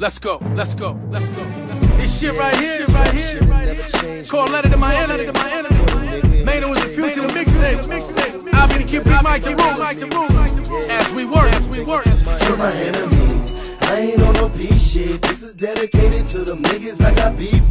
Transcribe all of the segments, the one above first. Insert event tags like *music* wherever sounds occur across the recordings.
Let's go, let's go, let's go. This shit right here, right here, called Letter to My Enemy. Maino is refusing the mixtape. I'll be the kid, beat Mike the room. As we work, as we work. To my enemies, I ain't on no peace shit. This is dedicated to the niggas I got beef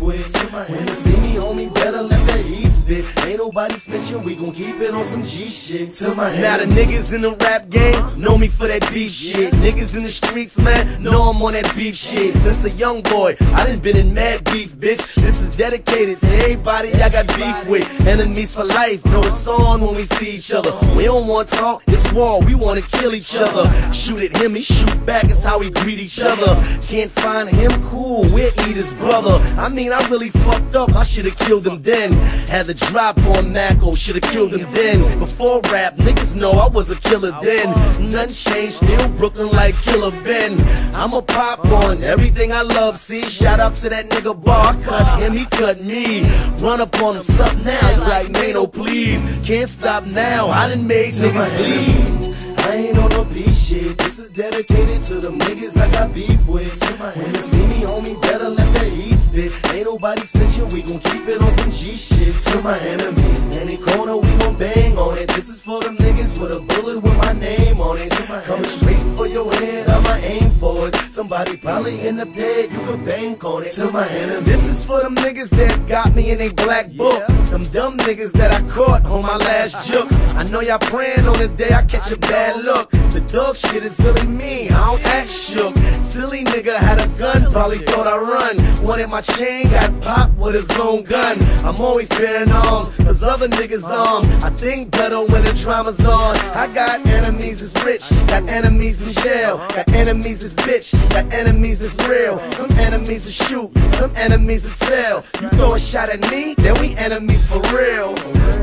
nobody snitching, we gon' keep it on some G shit. My now the niggas in the rap game know me for that beef shit. Niggas in the streets, man, know I'm on that beef shit. Since a young boy, I done been in mad beef, bitch. This is dedicated to everybody I got beef with. Enemies for life, know it's on when we see each other. We don't want talk, it's war, we wanna kill each other. Shoot at him, he shoot back, it's how we greet each other. Can't find him, cool, we'll eat his brother. I mean, I really fucked up, I should've killed him then. Had the drop on Mako, should've killed him then. Before rap, niggas know I was a killer then. Nothing changed, still Brooklyn like Killer Ben. I'ma pop on everything I love, see. Shout out to that nigga bar, cut him, he cut me. Run up on him, sup now, like Maino, please. Can't stop now, I done made niggas bleed. I ain't on no peace shit. This is dedicated to the niggas I got beef with. When you see me, homie, better let that heat spit. Ain't nobody snitching, we gon' keep it on some G shit. To my enemy, any corner we gon' bang on it. This is for them niggas with a bullet with my name on it. Coming straight for your head, I'ma aim for it. Somebody probably end up dead, you can bank on it. To my enemy, this is for them niggas that got me in a black book. Them dumb niggas that I caught on my last jokes. I know y'all praying on the day I catch a bad look. The dog shit is really me, I don't act shook. Silly nigga had a gun, probably thought I run. Wanted my chain, got popped with his own gun. I'm always bearing arms, cause other niggas armed. I think better when the drama's on. I got enemies that's rich, got enemies in jail, got enemies that's bitch, got enemies that's real. Some enemies that shoot, some enemies that tell. You throw a shot at me, then we enemies for real.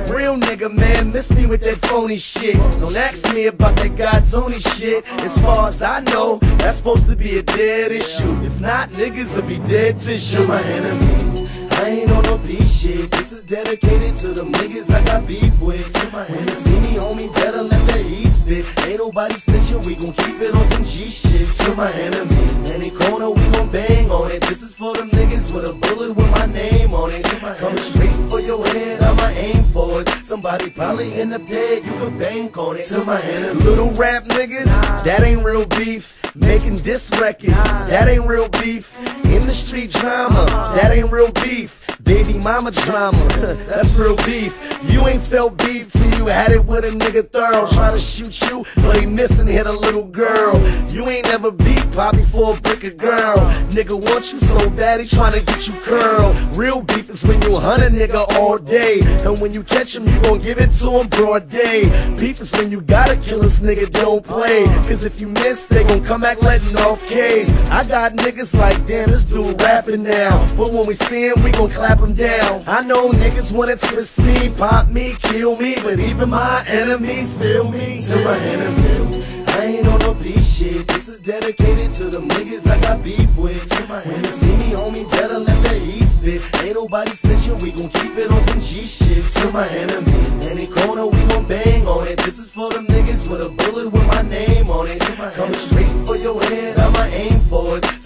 Real nigga, man, miss me with that phony shit. Don't ask me about that God's only shit. As far as I know, that's supposed to be a dead issue. If not, niggas will be dead tissue. My enemies. I ain't on no peace shit. This is dedicated to the niggas I got beef with. When you see me, homie, better let that heat spit. Ain't nobody snitching, we gon' keep it on some G shit. To my enemy, any corner we gon' bang on it. This is for them niggas with a bullet with my name on it. Coming straight for your head, aim for it. Somebody probably end up dead, you can bank on it. To my enemy, little rap niggas, that ain't real beef. Making diss records, that ain't real beef. In the street drama, that ain't real beef. Baby mama drama, *laughs* that's real beef. You ain't felt beef till you had it with a nigga thorough. Try to shoot you, but he missing, hit a little girl. You ain't never beat Poppy for a brick of girl. Nigga want you so bad, he tryna get you curled. Real beef is when you hunt a nigga all day. And when you catch him, you gon' give it to him broad day. Beef is when you gotta kill this nigga, don't play. Cause if you miss, they gon' come back letting off K's. I got niggas like, damn, this dude rapping now. But when we see him, we gon' clap him down. I know niggas wanna twist me, pop me, kill me. But even my enemies feel me. To my enemies. I ain't on no peace shit. This is dedicated to the niggas I got beef with. to When you see me, homie, better let that heat spit. Ain't nobody snitching, we gon' keep it on some G shit. To my enemies, any corner we gon' bang on it. This is for them niggas with a bullet with my name on it. Coming straight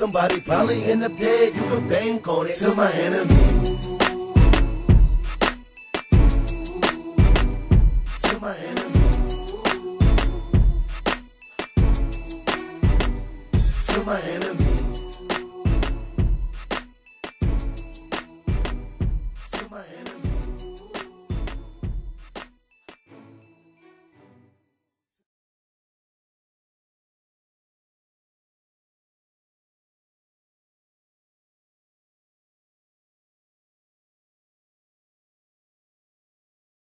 Somebody probably end up dead, you can bank on it. To my enemies. To my enemies. To my enemies.